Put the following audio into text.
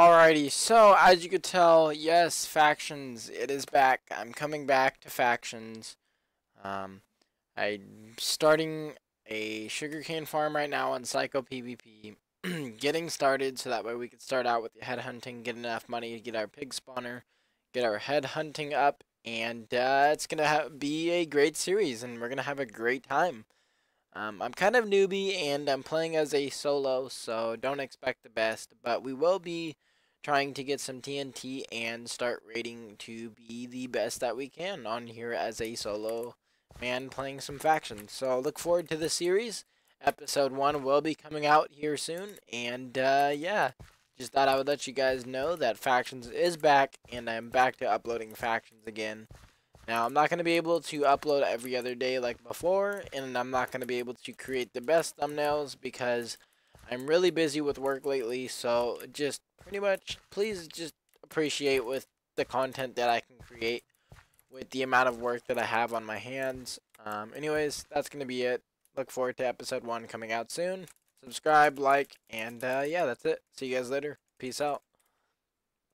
Alrighty, so as you could tell, yes, factions, it is back. I'm coming back to factions. Um, I'm starting a sugarcane farm right now on SaicoPvP. getting started so that way we could start out with the head hunting, get enough money to get our pig spawner, get our head hunting up, and uh, it's gonna be a great series, and we're gonna have a great time. Um, I'm kind of newbie, and I'm playing as a solo, so don't expect the best, but we will be trying to get some TNT and start rating to be the best that we can on here as a solo man playing some factions. So look forward to the series. Episode 1 will be coming out here soon, and uh, yeah, just thought I would let you guys know that Factions is back, and I'm back to uploading Factions again. Now, I'm not going to be able to upload every other day like before, and I'm not going to be able to create the best thumbnails because I'm really busy with work lately, so just pretty much please just appreciate with the content that I can create with the amount of work that I have on my hands. Um, anyways, that's going to be it. Look forward to episode 1 coming out soon. Subscribe, like, and uh, yeah, that's it. See you guys later. Peace out.